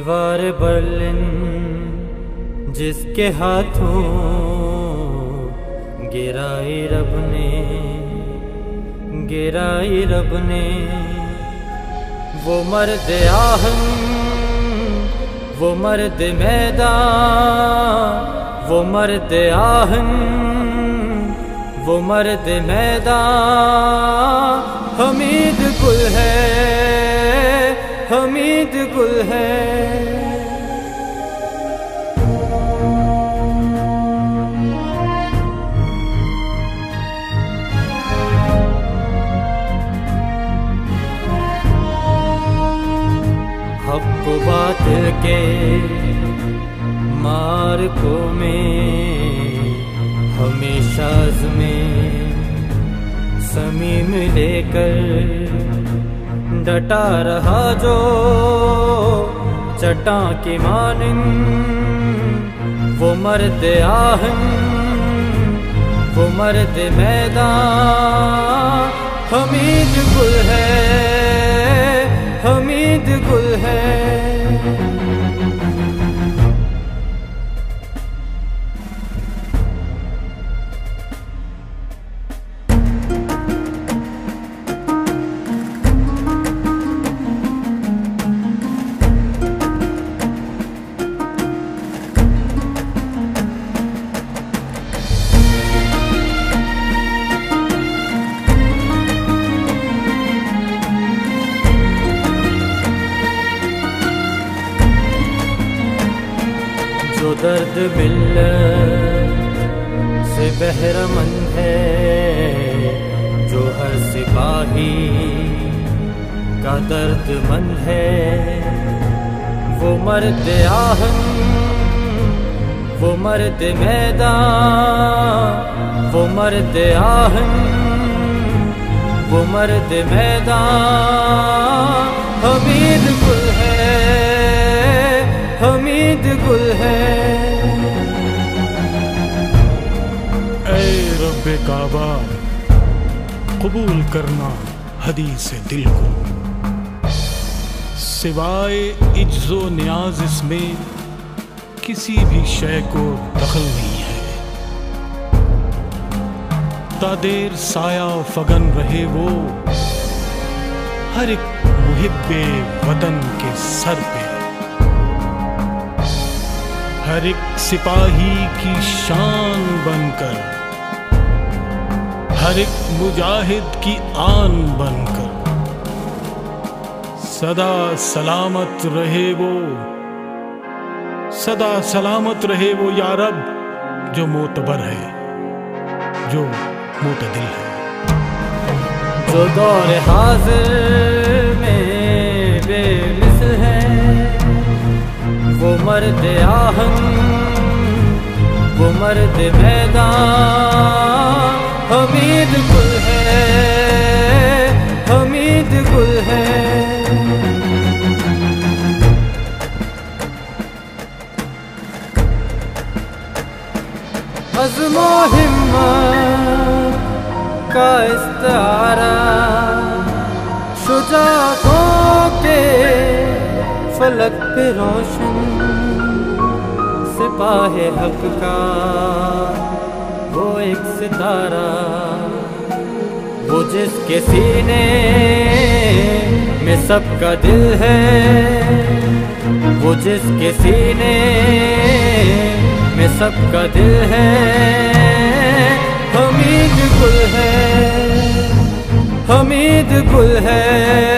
दीवार बर्लिन जिसके हाथों गिराई रब ने, गिराई रब ने। वो मर्द आहम वो मर्द मैदान, वो मर्द आहम वो मर्द मैदान। हमीद गुल है, हमीद गुल है। के मार्कों में, हमेशा में समीम लेकर डटा रहा जो चटा की मानिन, वो मर्द आहन, वो मर्द मैदान हमीद गुल है। दर्द मिल से बहरमंद है, जो हर सिपाही का दर्द मंद है। वो मर्द आहन वो मर्द मैदान वो मर्द आहन वो मर्द मैदान हमीद गुल है। रब काबा, कबूल करना हदीस दिल को। सिवाय इज्जो न्याज इसमें किसी भी शय को दखल नहीं है। तादेर साया फगन रहे वो, हर एक मुहिब्बे वतन के सर पे। हर एक सिपाही की शान बनकर हर एक मुजाहिद की आन बनकर। सदा सलामत रहे वो। सदा सलामत रहे वो यारब जो मोतबर है, जो मोतदिल है। जो दौर हाजिर में बेमिसल है, वो मर्द आहन, वो मर्द मैदान हमीद गुल है, हमीद गुल है। अज़्मो हिम्मत का इस्तारा, शुजातों के फलक पे रोशन, सिपाहे हक का सितारा, वो जिसके सीने में सबका दिल है, वो जिसके सीने में सबका दिल है, हमीद गुल है, हमीद गुल है।